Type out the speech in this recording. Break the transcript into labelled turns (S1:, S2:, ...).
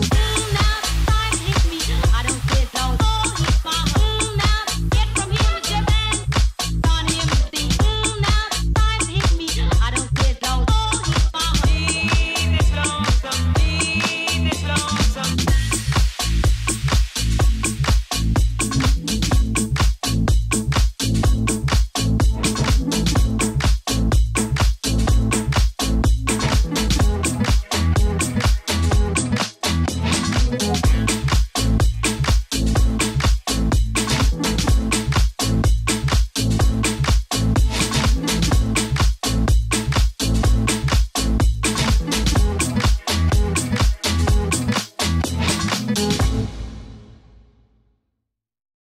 S1: Deep